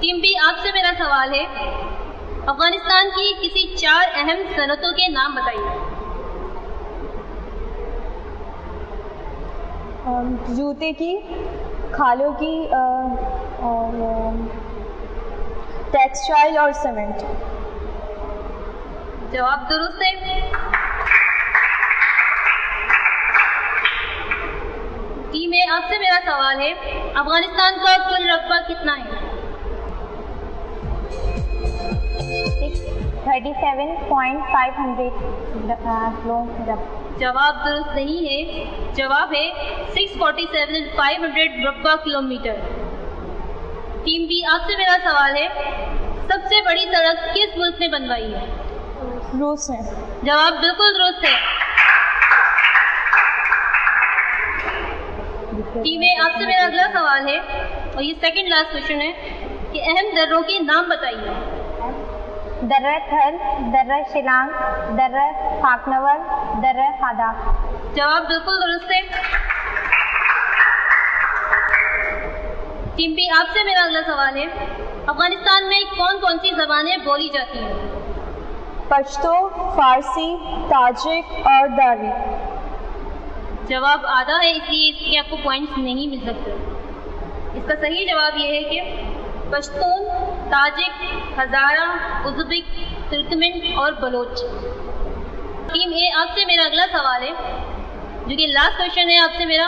Team B आपसे मेरा सवाल है। अफ़गानिस्तान की किसी चार अहम सनतों के नाम बताइए। जूते की खालों की और टेक्सटाइल और सीमेंट। जवाब दुरुस्त है। टीम ए आपसे मेरा सवाल है अफ़गानिस्तान का कुल रकबा कितना है? Thirty seven point five hundred. जवाब दुरुस्त नहीं है। जवाब है 647,500 रब्बा किलोमीटर। टीम बी आपसे मेरा सवाल है सबसे बड़ी सड़क किस मुल्क ने बनवाई है? रूस में जवाब बिल्कुल दुरुस्त है। टीम ए आपसे मेरा अगला सवाल है और ये सेकंड लास्ट क्वेश्चन है कि अहम दर्रों के नाम बताइए। दर्रा थल दर्रा शिलांग दर्रा खाकनवर दर्रा खादा जवाब बिल्कुल दुरुस्त है। टीम बी आपसे मेरा अगला सवाल है। अफ़गानिस्तान में कौन कौन सी जबानें बोली जाती हैं? पश्तो फारसी ताजिक और दारी जवाब आधा है इसलिए इसके आपको पॉइंट्स नहीं मिल सकते। इसका सही जवाब यह है कि Pashtun Tajik Hazara Uzbek Turkmen और बलोच। टीम ए आपसे मेरा अगला सवाल है जो कि लास्ट क्वेश्चन है आपसे मेरा।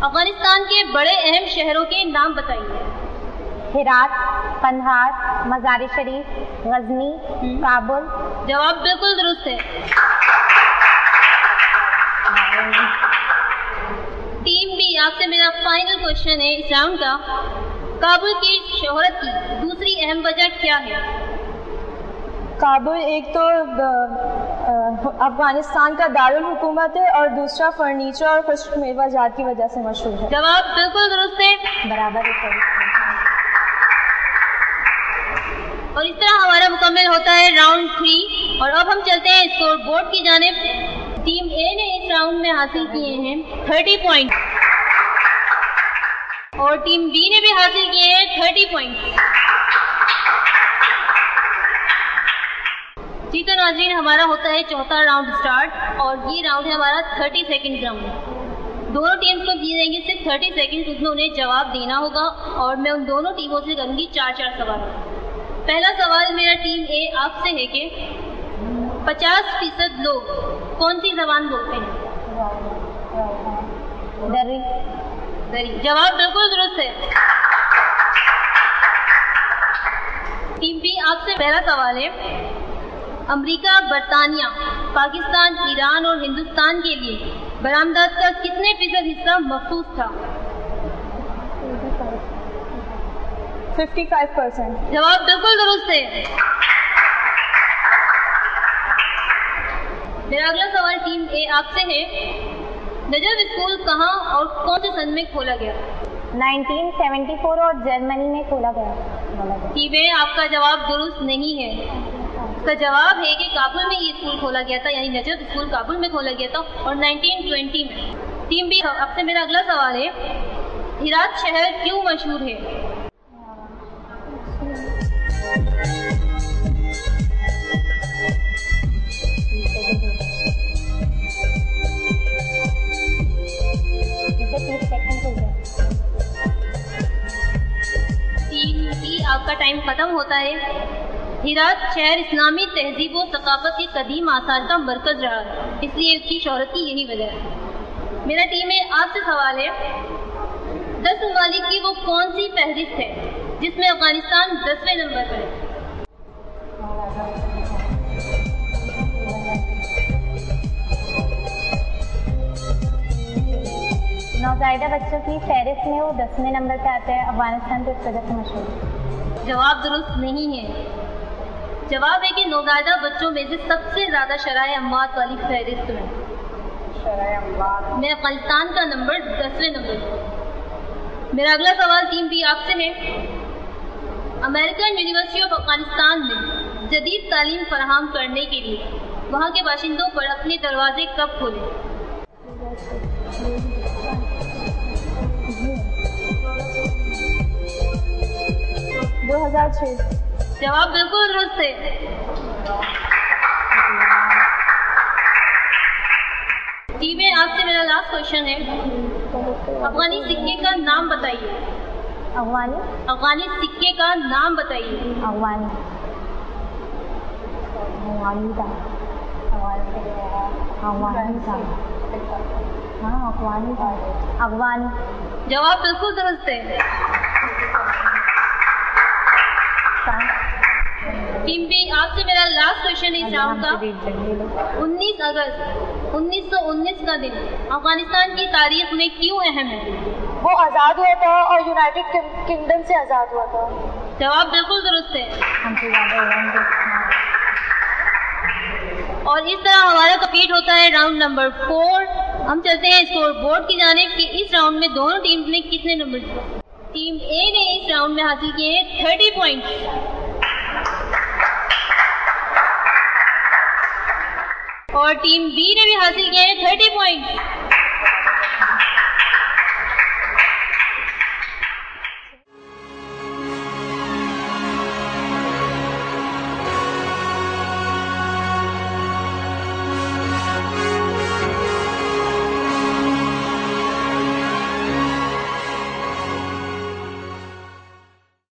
अफ़गानिस्तान के बड़े अहम शहरों के नाम बताइए। हिरात कंधार मज़ार शरीफ गजनी काबुल। जवाब बिल्कुल दुरुस्त है। टीम बी आपसे मेरा फाइनल क्वेश्चन है इस राउंड का। काबुल की शोहरत की दूसरी अहम वजह क्या है? काबुल एक तो अफ़गानिस्तान का दारुल हुकूमत है और दूसरा फर्नीचर और खुश्क मेवा जात की वजह से मशहूर है। जवाब बिल्कुल दुरुस्त है। बराबर और इस तरह हमारा मुकम्मल होता है राउंड थ्री। और अब हम चलते हैं स्कोर बोर्ड की जानेब। टीम ए ने इस राउंड में हासिल किए हैं थर्टी पॉइंट। और टीम बी ने भी हासिल किए हैं थर्टी पॉइंट। जी तो नाजरीन हमारा होता है चौथा राउंड स्टार्ट और ये राउंड है हमारा थर्टी सेकेंड राउंड दोनों टीम्स को दिए जाएँगे सिर्फ़ थर्टी सेकेंड उसमें उन्हें जवाब देना होगा और मैं उन दोनों टीमों से करूँगी चार चार सवाल। पहला सवाल मेरा टीम ए आपसे है कि 50 फ़ीसद लोग कौन सी जबान बोलते हैं? जवाब बिल्कुल दुरुस्त है। टीम बी आपसे पहला सवाल है। अमेरिका बरतानिया पाकिस्तान ईरान और हिंदुस्तान के लिए बरामदात का कितने फ़ीसद हिस्सा महफूज था? 55 परसेंट जवाब बिल्कुल दुरुस्त है। मेरा अगला सवाल टीम ए आपसे है। नजब स्कूल कहाँ और कौन से सन में खोला गया? 1974 और जर्मनी में खोला गया। टीम वे आपका जवाब दुरुस्त नहीं है। इसका जवाब है कि काबुल में ये स्कूल खोला गया था यानी नजब स्कूल काबुल में खोला गया था और 1920 में। टीम बी से मेरा अगला सवाल है हिरात शहर क्यों मशहूर है? टाइम खत्म होता है। हिरात शहर इस्लामी तहजीब व सकाफत के कदीम आसार का मरकज रहा इसलिए उसकी शहरत की यही वजह है। मेरा टीम में आपसे सवाल है, दस ममालिक की वो कौन सी फहरिस्त है, जिसमें अफ़गानिस्तान दसवें नंबर पर है? नौजायदा बच्चों की फहरिस्त में वो दसवें नंबर पर आता है, अफ़गानिस्तान तो इस वजह से मशहूर। है जवाब दुरुस्त नहीं है। जवाब है कि नौजायदा बच्चों में से सबसे ज़्यादा शराय अमवात वाली फहरिस्त में। में अफ़गानिस्तान का नंबर दसवें नंबर। मेरा अगला सवाल टीम भी आपसे है। अमेरिकन यूनिवर्सिटी ऑफ़ अफ़गानिस्तान में जदीद तालीम फराहम करने के लिए वहाँ के बाशिंदों पर अपने दरवाजे कब खोले? 2006 जवाब बिल्कुल दुरुस्त है टीम में आपसे मेरा लास्ट क्वेश्चन है। अफगानी सिक्के का नाम बताइए। अफगानी? अफगानी सिक्के का नाम बताइए। अफगानी। अफगानी था अफगानी था हाँ अफगानी था अफगानी। जवाब बिल्कुल दुरुस्त है। आपसे मेरा लास्ट क्वेश्चन इस राउंड का 19 अगस्त 1919 का दिन अफ़गानिस्तान की तारीख में क्यों अहम है? वो आज़ाद हुआ था और यूनाइटेड किंगडम से आज़ाद हुआ था। जवाब बिल्कुल दुरुस्त है। होंगे और इस तरह हमारा कंप्लीट होता है राउंड नंबर फोर हम चलते हैं स्कोर बोर्ड की जानिब कि इस राउंड में दोनों टीम्स ने कितने नंबर टीम ए ने इस राउंड में हासिल किए हैं थर्टी पॉइंट्स और टीम बी ने भी हासिल किया है थर्टी पॉइंट्स